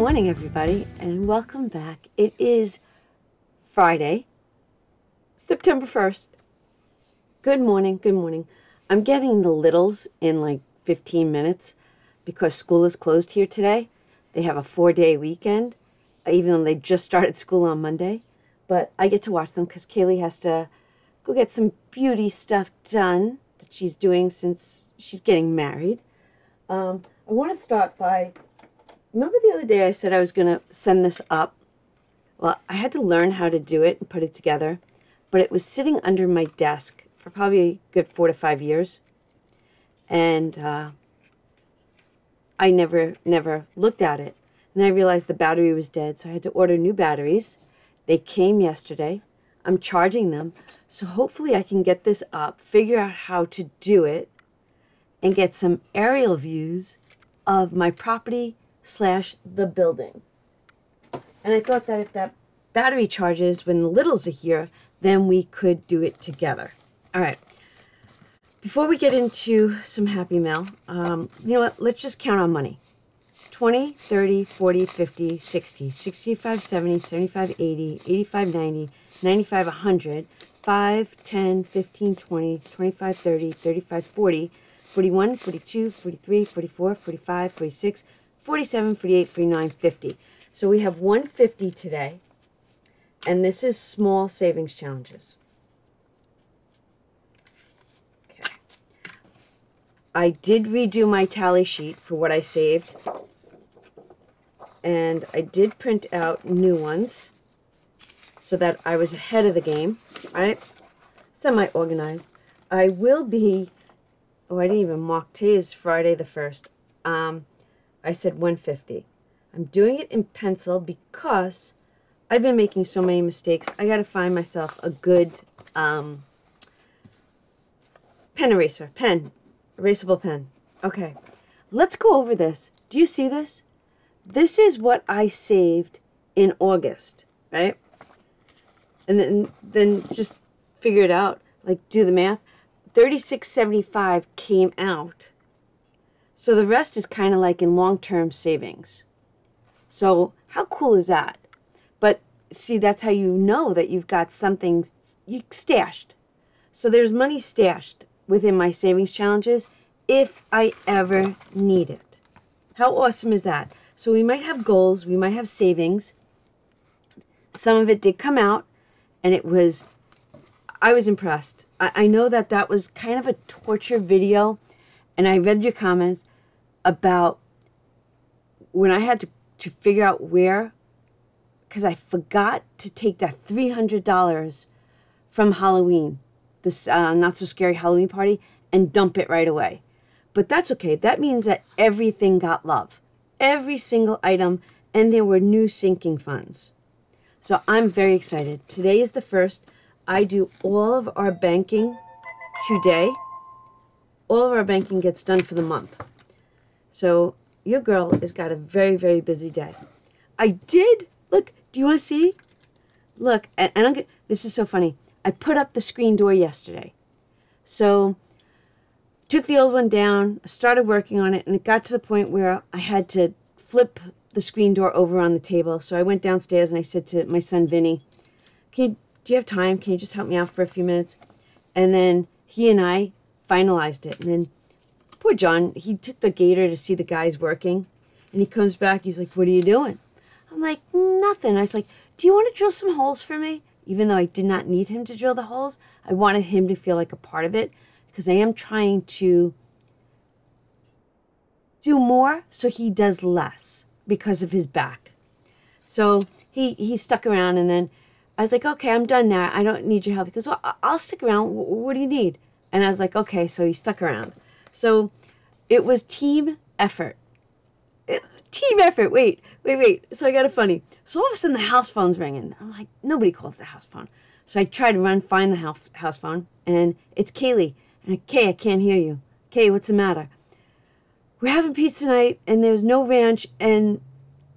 morning, everybody, and welcome back. It is Friday, September 1st. Good morning, good morning. I'm getting the littles in like 15 minutes because school is closed here today. They have a four day weekend, even though they just started school on Monday. But I get to watch them because Kaylee has to go get some beauty stuff done that she's doing since she's getting married. Um, I want to start by remember the other day I said I was going to send this up? Well, I had to learn how to do it and put it together, but it was sitting under my desk for probably a good four to five years. And uh, I never, never looked at it. And I realized the battery was dead, so I had to order new batteries. They came yesterday. I'm charging them. So hopefully I can get this up, figure out how to do it, and get some aerial views of my property slash the building. And I thought that if that battery charges when the littles are here, then we could do it together. All right. Before we get into some happy mail, um, you know what? Let's just count on money. 20, 30, 40, 50, 60, 65, 70, 75, 80, 85, 90, 95, 100, 5, 10, 15, 20, 25, 30, 35, 40, 41, 42, 43, 44, 45, 46, 47, 48, 49, 50. So we have 150 today, and this is small savings challenges. Okay. I did redo my tally sheet for what I saved, and I did print out new ones so that I was ahead of the game, right? Semi-organized. I will be, oh, I didn't even today is Friday the 1st. Um, I said 150. I'm doing it in pencil because I've been making so many mistakes. I got to find myself a good um, pen eraser, pen, erasable pen. Okay, let's go over this. Do you see this? This is what I saved in August, right? And then, then just figure it out, like do the math. 3675 came out so the rest is kind of like in long-term savings. So how cool is that? But see, that's how you know that you've got something you stashed. So there's money stashed within my savings challenges if I ever need it. How awesome is that? So we might have goals, we might have savings. Some of it did come out, and it was, I was impressed. I, I know that that was kind of a torture video, and I read your comments, about when I had to, to figure out where, because I forgot to take that $300 from Halloween, this uh, not so scary Halloween party, and dump it right away. But that's okay. That means that everything got love, every single item, and there were new sinking funds. So I'm very excited. Today is the first. I do all of our banking today. All of our banking gets done for the month. So your girl has got a very, very busy day. I did, look, do you want to see? Look, and, and I'm, this is so funny. I put up the screen door yesterday. So took the old one down, started working on it, and it got to the point where I had to flip the screen door over on the table. So I went downstairs and I said to my son Vinny, "Can you, do you have time? Can you just help me out for a few minutes?" And then he and I finalized it. And then Poor John, he took the gator to see the guys working, and he comes back. He's like, "What are you doing?" I'm like, "Nothing." I was like, "Do you want to drill some holes for me?" Even though I did not need him to drill the holes, I wanted him to feel like a part of it because I am trying to do more so he does less because of his back. So he he stuck around, and then I was like, "Okay, I'm done now. I don't need your help." He goes, "Well, I'll stick around. What do you need?" And I was like, "Okay." So he stuck around. So it was team effort. Team effort. Wait, wait, wait. So I got it funny. So all of a sudden the house phone's ringing. I'm like, nobody calls the house phone. So I try to run, find the house, house phone, and it's Kaylee. And Kay, I can't hear you. Kay, what's the matter? We're having pizza tonight, and there's no ranch, and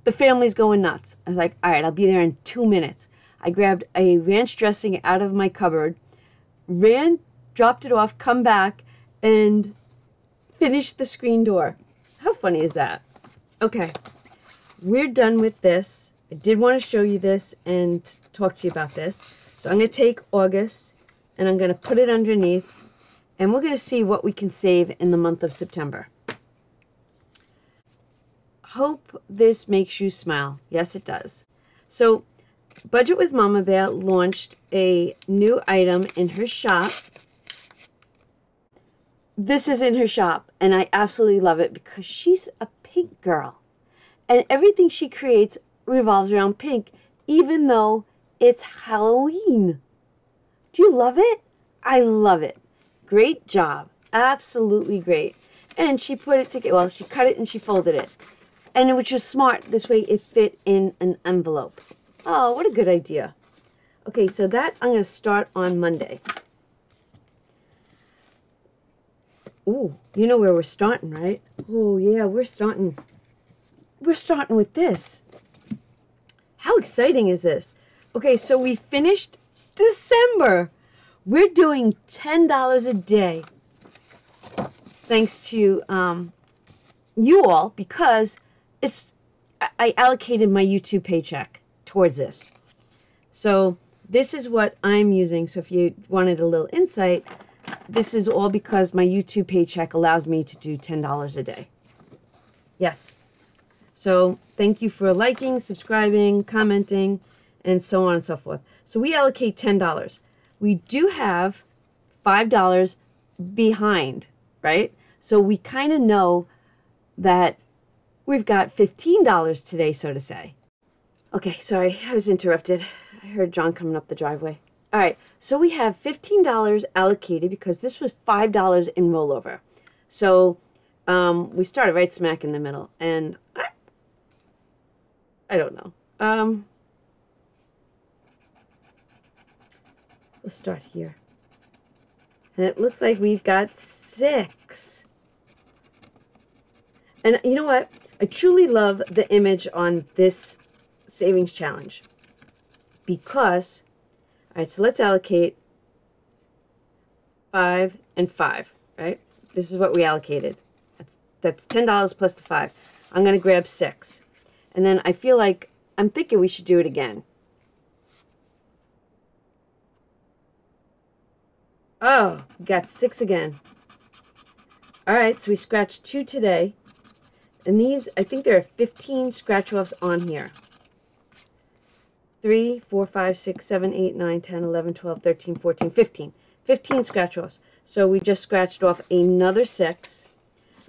the family's going nuts. I was like, all right, I'll be there in two minutes. I grabbed a ranch dressing out of my cupboard, ran, dropped it off, come back, and Finish the screen door. How funny is that? Okay, we're done with this. I did want to show you this and talk to you about this. So I'm going to take August and I'm going to put it underneath and we're going to see what we can save in the month of September. Hope this makes you smile. Yes, it does. So Budget with Mama Bear launched a new item in her shop. This is in her shop, and I absolutely love it because she's a pink girl. And everything she creates revolves around pink, even though it's Halloween. Do you love it? I love it. Great job. Absolutely great. And she put it together, well, she cut it and she folded it. And which was smart. This way it fit in an envelope. Oh, what a good idea. Okay, so that I'm going to start on Monday. Ooh, you know where we're starting, right? Oh, yeah, we're starting. We're starting with this. How exciting is this? Okay, so we finished December. We're doing $10 a day. Thanks to um, you all because it's I allocated my YouTube paycheck towards this. So this is what I'm using. So if you wanted a little insight, this is all because my YouTube paycheck allows me to do $10 a day. Yes. So thank you for liking, subscribing, commenting, and so on and so forth. So we allocate $10. We do have $5 behind, right? So we kind of know that we've got $15 today, so to say. Okay, sorry, I was interrupted. I heard John coming up the driveway. All right, so we have $15 allocated because this was $5 in rollover. So um, we started right smack in the middle, and I, I don't know. Um, let's start here. And it looks like we've got six. And you know what? I truly love the image on this savings challenge because, all right, so let's allocate 5 and 5, right? This is what we allocated. That's, that's $10 plus the 5. I'm going to grab 6. And then I feel like, I'm thinking we should do it again. Oh, got 6 again. All right, so we scratched 2 today. And these, I think there are 15 scratch-offs on here. 3, 4, 5, 6, 7, 8, 9, 10, 11, 12, 13, 14, 15. 15 scratch offs. So we just scratched off another 6.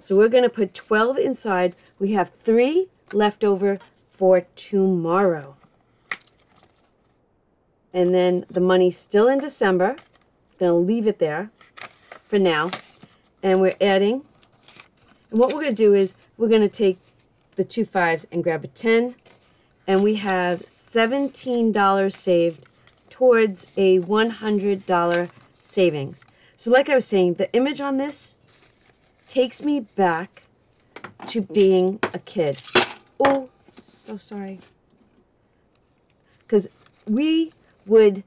So we're going to put 12 inside. We have 3 left over for tomorrow. And then the money's still in December. Going to leave it there for now. And we're adding. And what we're going to do is we're going to take the two fives and grab a 10. And we have $17 saved towards a $100 savings. So like I was saying, the image on this takes me back to being a kid. Oh, so sorry. Because we would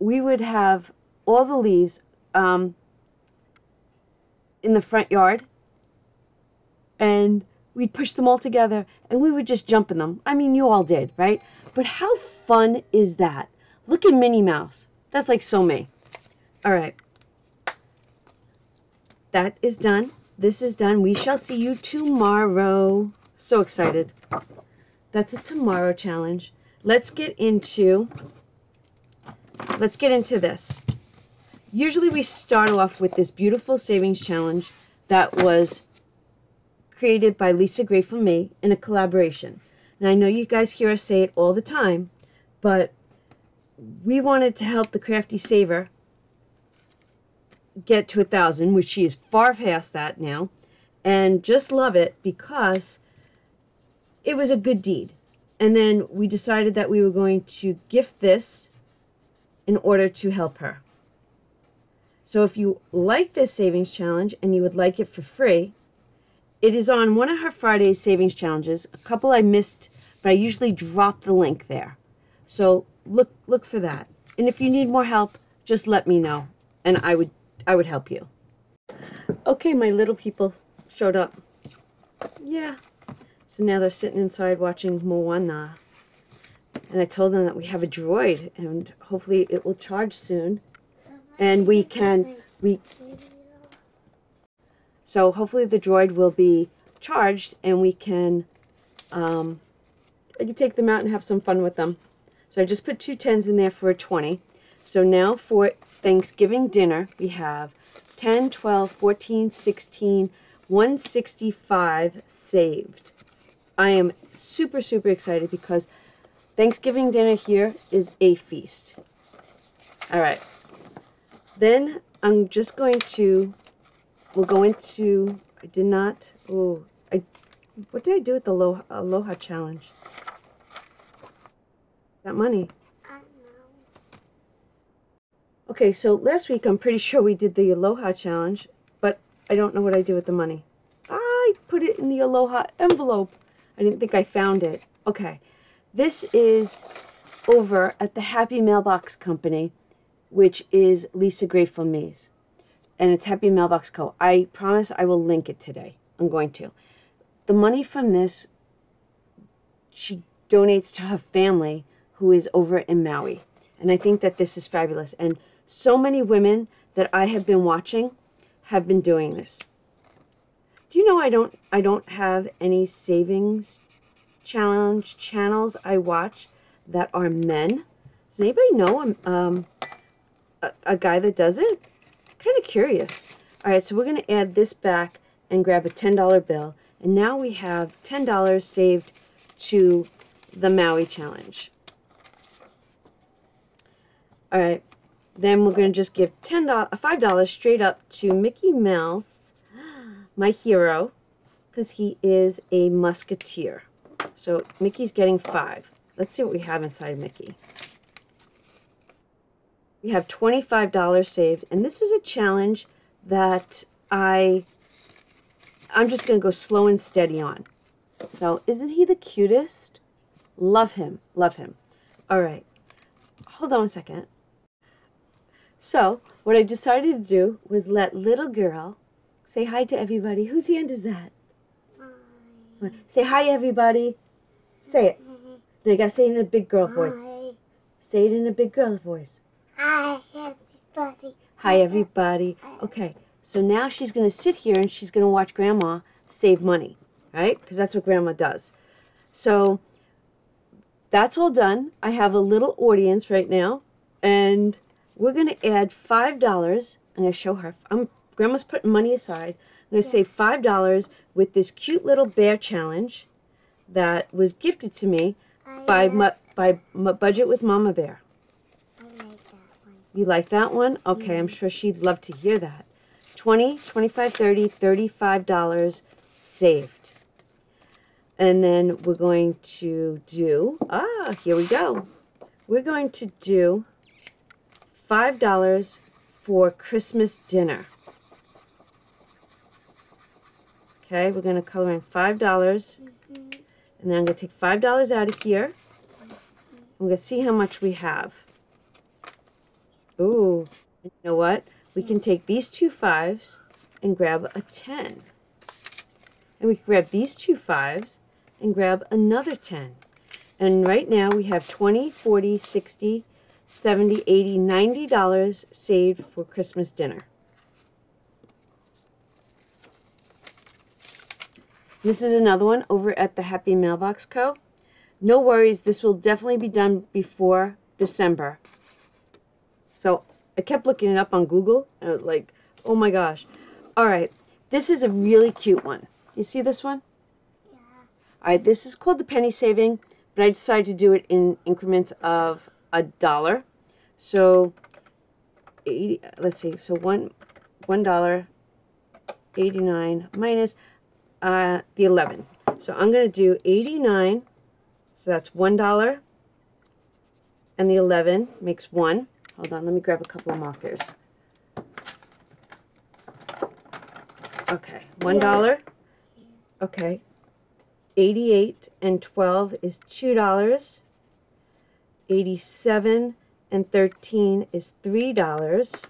we would have all the leaves um, in the front yard and we'd push them all together and we would just jump in them. I mean, you all did, right? But how fun is that? Look at Minnie Mouse. That's like so me. All right. That is done. This is done. We shall see you tomorrow. So excited. That's a tomorrow challenge. Let's get into let's get into this. Usually we start off with this beautiful savings challenge that was created by Lisa Grateful Me in a collaboration. And I know you guys hear us say it all the time, but we wanted to help the Crafty Saver get to a thousand, which she is far past that now, and just love it because it was a good deed. And then we decided that we were going to gift this in order to help her. So if you like this savings challenge and you would like it for free, it is on one of her Friday savings challenges. A couple I missed, but I usually drop the link there. So look look for that. And if you need more help, just let me know, and I would I would help you. Okay, my little people showed up. Yeah, So now they're sitting inside watching Moana. And I told them that we have a droid and hopefully it will charge soon. And we can we so hopefully the droid will be charged and we can um, I can take them out and have some fun with them. So I just put two tens in there for a 20. So now for Thanksgiving dinner, we have 10, 12, 14, 16, 165 saved. I am super, super excited because Thanksgiving dinner here is a feast. All right. Then I'm just going to, we'll go into, I did not, oh, I, what did I do with the Aloha, Aloha challenge? That money. Okay, so last week I'm pretty sure we did the Aloha challenge, but I don't know what I did with the money. I put it in the Aloha envelope. I didn't think I found it. Okay, this is over at the Happy Mailbox Company, which is Lisa Grateful Me's. And it's Happy Mailbox Co. I promise I will link it today. I'm going to. The money from this, she donates to her family who is over in Maui. And I think that this is fabulous. And so many women that I have been watching have been doing this. Do you know I don't I don't have any savings challenge channels I watch that are men? Does anybody know um, a, a guy that does it? Kind of curious. All right, so we're going to add this back and grab a $10 bill. And now we have $10 saved to the Maui challenge. All right, then we're going to just give $10, uh, $5 straight up to Mickey Mouse, my hero, because he is a musketeer. So Mickey's getting five. Let's see what we have inside Mickey. We have $25 saved, and this is a challenge that I, I'm just going to go slow and steady on. So isn't he the cutest? Love him, love him. All right, hold on a second. So what I decided to do was let little girl say hi to everybody. Whose hand is that? Hi. Say hi, everybody. Say it. Mm-hmm. Now you gotta say it in a big girl voice. Hi. Say it in a big girl voice. Hi, everybody. Hi, everybody. Okay, so now she's gonna sit here and she's gonna watch Grandma save money, right? Because that's what Grandma does. So that's all done. I have a little audience right now, and we're going to add $5. I'm going to show her. I'm, Grandma's putting money aside. I'm going to save $5 with this cute little bear challenge that was gifted to me by, my, by my Budget with Mama Bear. I like that one. You like that one? Okay, I'm sure she'd love to hear that. 20, 25, 30, $35 saved. And then we're going to do, ah, here we go. We're going to do $5 for Christmas dinner. Okay, we're going to color in $5. dollars And then I'm going to take $5 out of here. I'm going to see how much we have. Ooh, you know what? We can take these two fives and grab a 10. And we can grab these two fives and grab another 10. And right now we have 20, 40, 60, 70 80 90 dollars saved for christmas dinner this is another one over at the happy mailbox co no worries this will definitely be done before december so i kept looking it up on google and i was like oh my gosh all right this is a really cute one you see this one Yeah. all right this is called the penny saving but i decided to do it in increments of a dollar. So 80, let's see, so one one dollar 89 minus uh, the 11. So I'm going to do 89, so that's one dollar, and the 11 makes one. Hold on, let me grab a couple of markers. Okay, one dollar. Okay, 88 and 12 is two dollars. 87 and 13 is $3.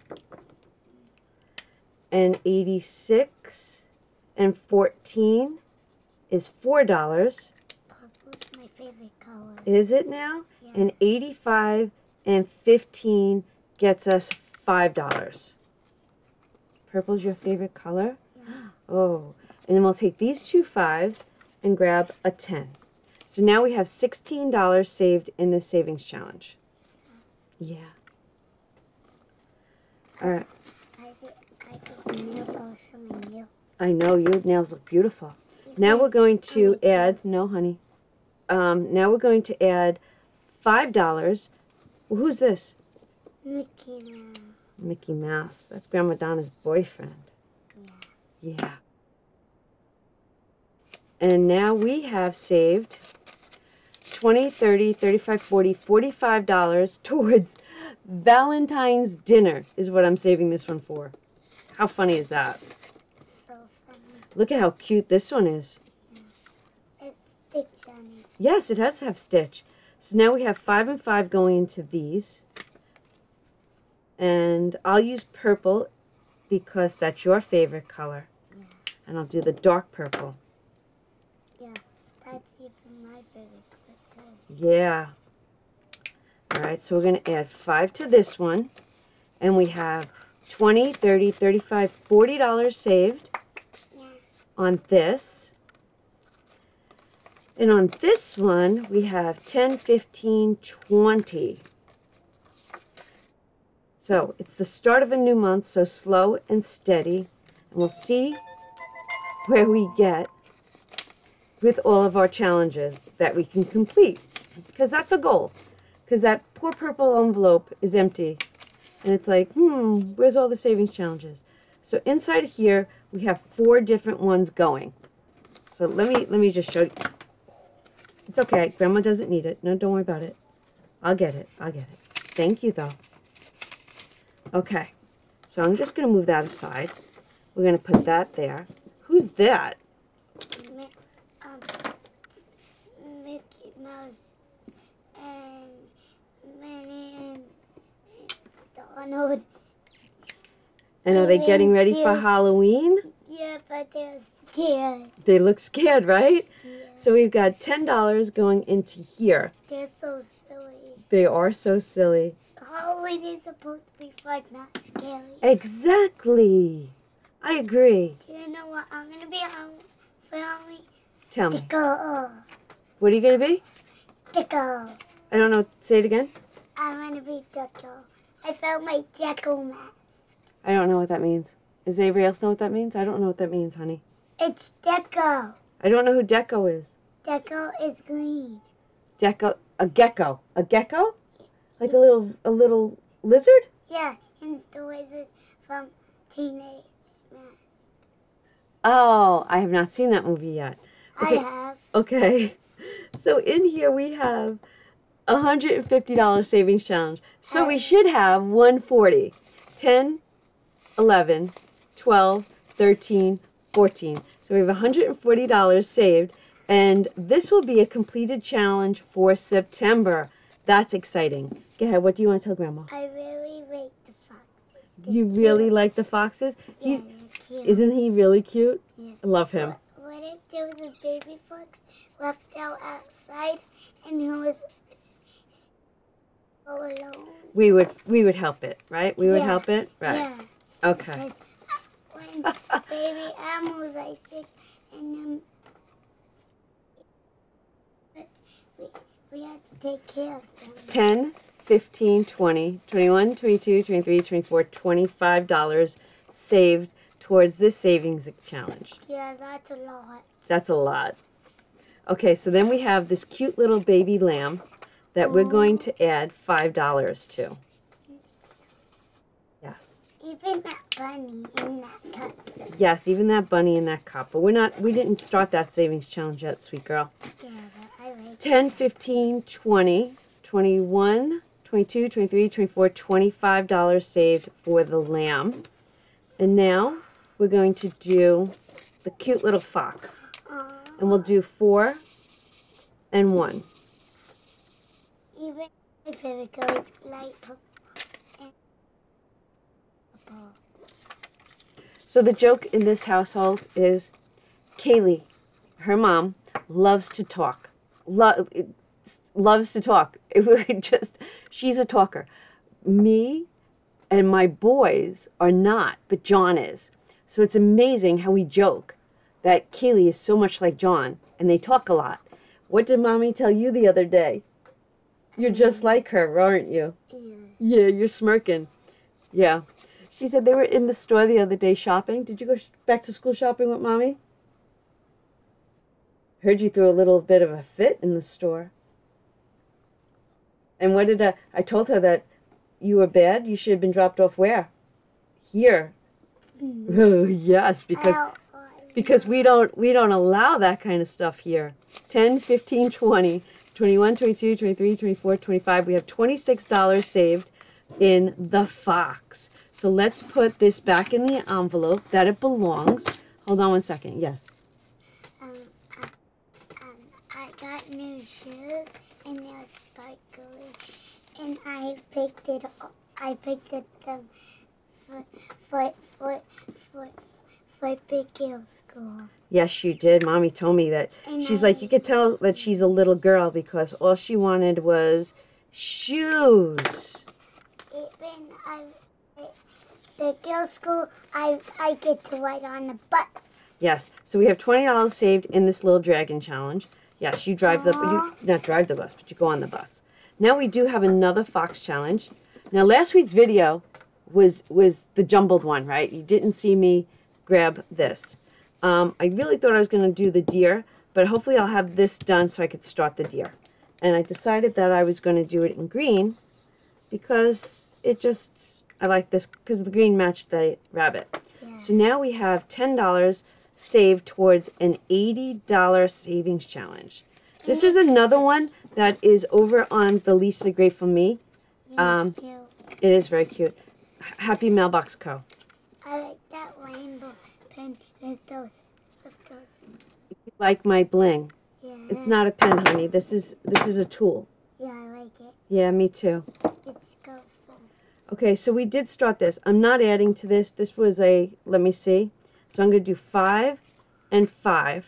And 86 and 14 is $4. Purple's my favorite color. Is it now? Yeah. And 85 and 15 gets us $5. Purple's your favorite color? Yeah. Oh, and then we'll take these two fives and grab a 10. So now we have $16 saved in this savings challenge. Yeah. All right. I think I think nail polish for my nails. I know your nails look beautiful. Now we're going to add, no, honey. Um, now we're going to add $5. Who's this? Mickey Mouse. Mickey Mouse. That's Grandma Donna's boyfriend. Yeah. Yeah. And now we have saved 20, 30, 35, 40, 45 dollars towards Valentine's dinner is what I'm saving this one for. How funny is that? So funny. Look at how cute this one is. It's Stitch on it. Yes, it does have Stitch. So now we have 5 and 5 going into these. And I'll use purple because that's your favorite color. Yeah. And I'll do the dark purple. Yeah, that's even my favorite color too. Yeah. All right, so we're going to add 5 to this one. And we have 20, 30, 35, 40 dollars saved Yeah. on this. And on this one, we have 10, 15, 20. So it's the start of a new month, so slow and steady. And we'll see where we get with all of our challenges that we can complete. Because that's a goal. Because that poor purple envelope is empty. And it's like, hmm, where's all the savings challenges? So inside here, we have four different ones going. So let me let me just show you. It's okay. Grandma doesn't need it. No, don't worry about it. I'll get it. I'll get it. Thank you, though. Okay. So I'm just going to move that aside. We're going to put that there. Who's that? Mi- um, Mickey Mouse and Minnie and Donald. And are they getting ready for Halloween? Yeah, but they're scared. They look scared, right? Yeah. So we've got $10 going into here. They're so silly. They are so silly. Halloween is supposed to be fun, not scary. Exactly. I agree. Do you know what I'm gonna be on for Halloween? Tell me. Tickle. What are you going to be? Tickle. I don't know. Say it again. I'm gonna be Tickle. I found my Jekyll mask. I don't know what that means. Does anybody else know what that means? I don't know what that means, honey. It's Deco. I don't know who Deco is. Deco is green. Deco, a gecko. A gecko? Like a little, a little lizard? Yeah, he's the wizard from Teenage Mask. Oh, I have not seen that movie yet. Okay. I have. Okay. So in here we have a $150 savings challenge. So we should have 140. 10, 11, 12, 13, 14. So we have $140 saved. And this will be a completed challenge for September. That's exciting. Go ahead. What do you want to tell Grandma? I really like the foxes. They're You really cute. like the foxes? Yeah, He's, cute. isn't he really cute? Yeah. I love him. What, what if there was a baby fox left out outside and he was so alone? We would we would help it, right? We would Yeah. help it, right? Yeah. Okay. When baby animals are sick and um, we, we have to take care of them. 10, 15, 20, 21, 22, 23, 24, 25 dollars saved towards this savings challenge. Yeah, that's a lot. That's a lot. Okay, so then we have this cute little baby lamb that we're going to add $5 to. Yes. Even that bunny in that cup. Yes, even that bunny in that cup. But we're not we didn't start that savings challenge yet, sweet girl. Yeah, but I rate 10, 15, 20, 21, 22, 23, 24, 25 dollars saved for the lamb. And now we're going to do the cute little fox. Aw. And we'll do 4 and 1. Even my favorite color is light purple. So the joke in this household is Kaylee, her mom loves to talk. Lo- loves to talk. Just she's a talker. Me and my boys are not, but John is. So it's amazing how we joke that Kaylee is so much like John and they talk a lot. What did mommy tell you the other day? You're just like her, aren't you? Yeah. Yeah, you're smirking. Yeah. She said they were in the store the other day shopping. Did you go back to school shopping with mommy? Heard you threw a little bit of a fit in the store. And what did I? I told her that you were bad. You should have been dropped off where? Here. Oh yes, because because we don't we don't allow that kind of stuff here 10 15 20 21 22 23 24 25 we have $26 saved in the fox. So let's put this back in the envelope that it belongs. Hold on one second. Yes. Um, I, um, I got new shoes and they're sparkly, and I picked it. up- I picked it them for for for for, for big girl school. yes you did. Mommy told me that. And she's I- like you could tell that she's a little girl because all she wanted was shoes I, the girl school, I I get to ride on the bus. Yes. So we have twenty dollars saved in this little dragon challenge. Yes, you drive the you not drive the bus, but you go on the bus. Now we do have another fox challenge. Now last week's video was was the jumbled one, right? You didn't see me grab this. Um, I really thought I was going to do the deer, but hopefully I'll have this done so I could start the deer. And I decided that I was going to do it in green because it just I like this because the green matched the rabbit. Yeah. So now we have $10 saved towards an $80 savings challenge. This is another one that is over on the Lisa Grateful Me. Yeah, um, cute. It is very cute. H- Happy Mailbox Co. I like that rainbow pen with those with those. Like my bling. Yeah. It's not a pen, honey. This is this is a tool. Yeah, I like it. Yeah, me too. It's. Okay, so we did start this. I'm not adding to this. This was a let me see. So I'm going to do 5 and 5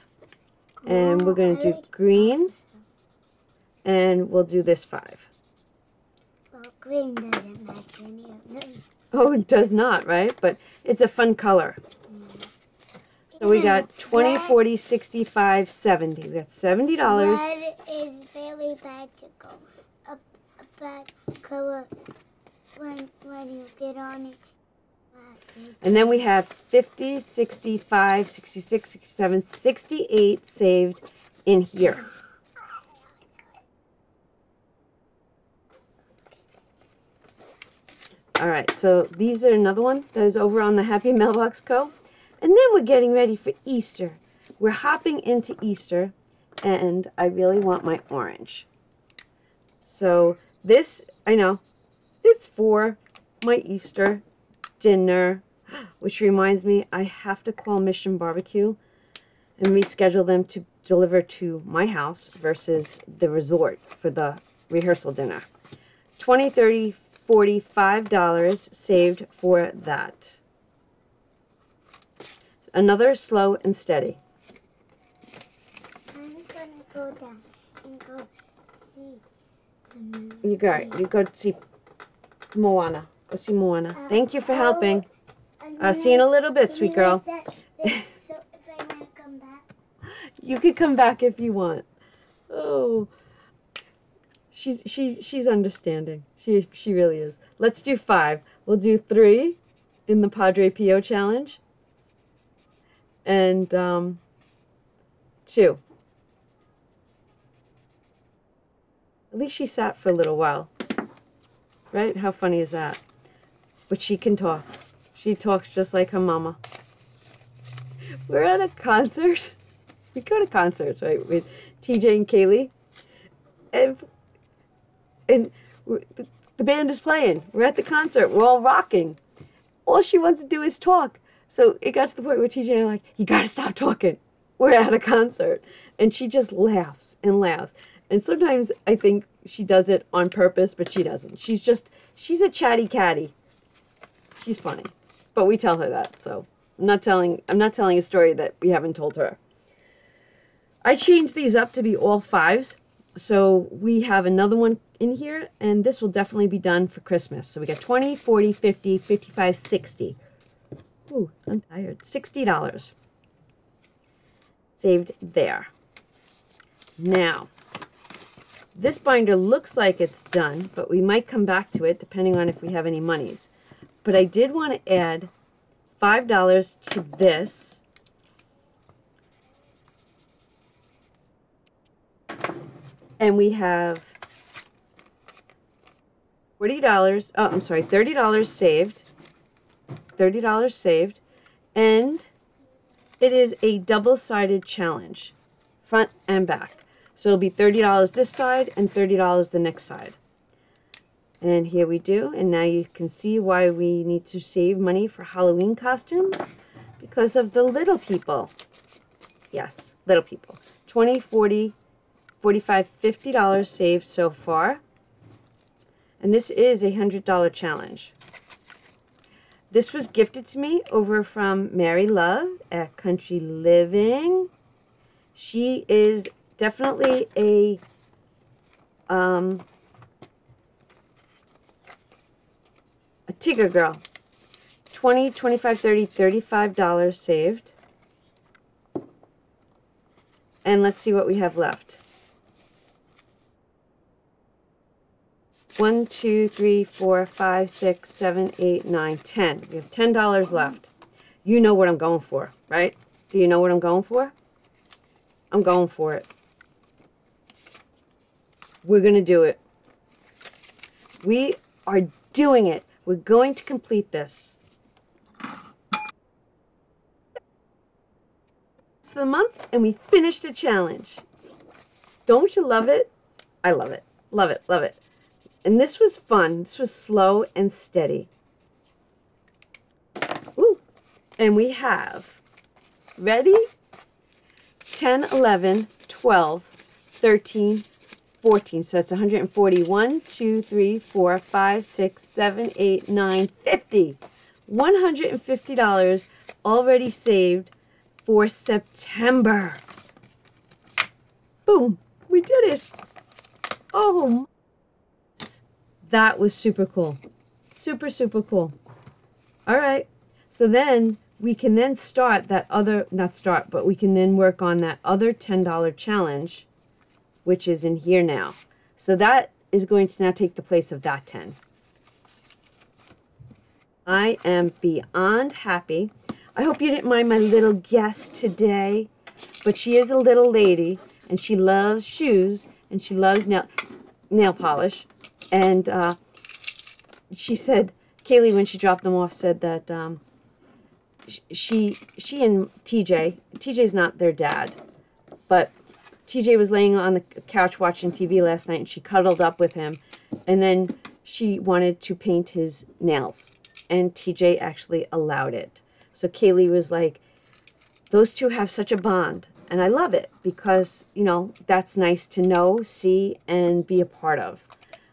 and we're going to do green and we'll do this 5. Well, green doesn't match any of them. Oh, it does not, right? But it's a fun color. So we got 20, Red- 40, 65, 70. We got $70. Red is very bad to go. A, a bad color when when you get on it. And then we have 50, 65, 66, 67, 68 saved in here. All right, so these are another one that is over on the Happy Mailbox Co. And then we're getting ready for Easter. We're hopping into Easter, and I really want my orange. So this, I know, it's for my Easter dinner, which reminds me, I have to call Mission Barbecue and reschedule them to deliver to my house versus the resort for the rehearsal dinner. 20, 30, 45 dollars saved for that. Another slow and steady. I'm gonna go down and go see the movie. You got you go see Moana. Go see Moana. Uh, Thank you for oh, helping. I'll see you in a little bit, sweet girl. that- that- so if I wanna come back. You could come back if you want. Oh. She's she she's understanding. She she really is. Let's do five. We'll do three in the Padre Pio challenge. And um two. At least she sat for a little while. Right? How funny is that? But she can talk. She talks just like her mama. We're at a concert. We go to concerts, right, with TJ and Kaylee. And, and the, band is playing. We're at the concert. We're all rocking. All she wants to do is talk. So it got to the point where TJ and I like, you got to stop talking. We're at a concert. And she just laughs and laughs. And sometimes I think she does it on purpose, but she doesn't. She's just, she's a chatty catty. She's funny. But we tell her that, so I'm not telling, I'm not telling a story that we haven't told her. I changed these up to be all fives. So we have another one in here, and this will definitely be done for Christmas. So we got 20, 40, 50, 55, 60. Ooh, I'm tired. $60 saved there. Now, this binder looks like it's done, but we might come back to it depending on if we have any monies. But I did want to add $5 to this. And we have $40, oh, I'm sorry, $30 saved. $30 saved. And it is a double-sided challenge, front and back. So it'll be $30 this side and $30 the next side. And here we do. And now you can see why we need to save money for Halloween costumes. Because of the little people. Yes, little people. 20, 40, 45, $50 saved so far. And this is a $100 challenge. This was gifted to me over from Mary Love at Country Living. She is definitely a um, a Tigger girl. 20, 25, 30, 35 dollars saved. And let's see what we have left. One, two, three, four, five, six, seven, eight, nine, ten. We have ten dollars left. You know what I'm going for, right? Do you know what I'm going for? I'm going for it. We're going to do it. We are doing it. We're going to complete this. It's the month and we finished a challenge. Don't you love it? I love it. Love it. Love it. And this was fun. This was slow and steady. Ooh. And we have, ready? 10, 11, 12, 13, 14. So that's 141, 2, 3, 4, 5, 6, 7, 8, 9, 50. $150 already saved for September. Boom. We did it. Oh, that was super cool. Super, super cool. All right. So then we can then start that other, not start, but we can then work on that other $10 challenge, which is in here now. So that is going to now take the place of that 10. I am beyond happy. I hope you didn't mind my little guest today, but she is a little lady and she loves shoes and she loves nail, nail polish. And uh, she said, Kaylee, when she dropped them off, said that um, she she and TJ, TJ's not their dad, but TJ was laying on the couch watching TV last night, and she cuddled up with him, and then she wanted to paint his nails, and TJ actually allowed it. So Kaylee was like, those two have such a bond, and I love it because you know that's nice to know, see, and be a part of.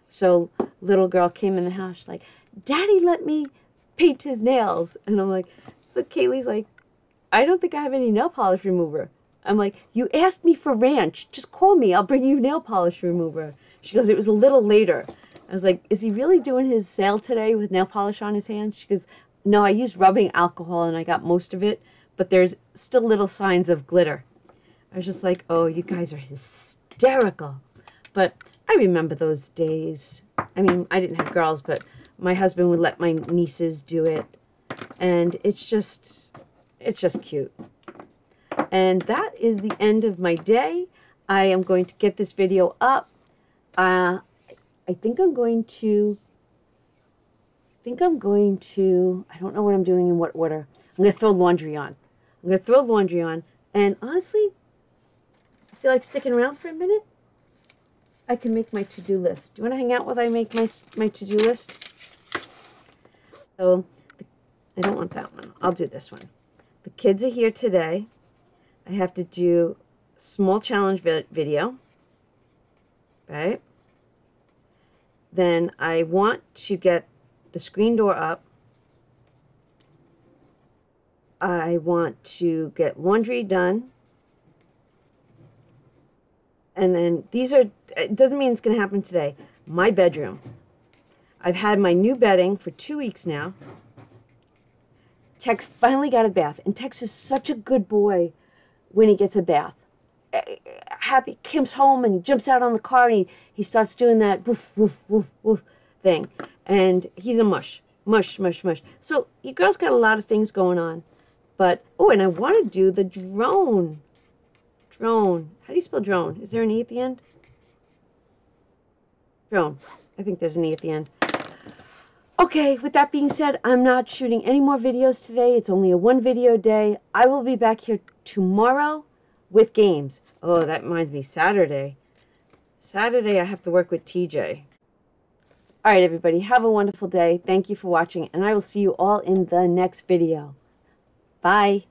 So little girl came in the house like, Daddy let me paint his nails. And I'm like, so Kaylee's like, I don't think I have any nail polish remover. I'm like, you asked me for ranch. Just call me. I'll bring you nail polish remover. She goes, it was a little later. I was like, is he really doing his sale today with nail polish on his hands? She goes, no, I used rubbing alcohol and I got most of it, but there's still little signs of glitter. I was just like, oh, you guys are hysterical. But I remember those days. I mean, I didn't have girls, but my husband would let my nieces do it. And it's just, it's just cute. And that is the end of my day. I am going to get this video up. Uh, I think I'm going to, I think I'm going to, I don't know what I'm doing in what order. I'm going to throw laundry on. I'm going to throw laundry on. And honestly, I feel like sticking around for a minute. I can make my to-do list. Do you want to hang out while I make my, my to-do list? So, I don't want that one. I'll do this one. The kids are here today. I have to do small challenge vi video. Right? Then I want to get the screen door up. I want to get laundry done. And then these are, it doesn't mean it's going to happen today. My bedroom. I've had my new bedding for two weeks now. Tex finally got a bath, and Tex is such a good boy when he gets a bath. Eh, Happy comes home and he jumps out on the car and he, he starts doing that woof woof woof woof thing, and he's a mush, mush, mush, mush. So you girls got a lot of things going on, but oh, and I want to do the drone. Drone. How do you spell drone? Is there an e at the end? Drone. I think there's an e at the end. Okay, with that being said, I'm not shooting any more videos today. It's only a one video day. I will be back here tomorrow with games. Oh, that reminds me, Saturday. Saturday, I have to work with TJ. All right, everybody, have a wonderful day. Thank you for watching, and I will see you all in the next video. Bye.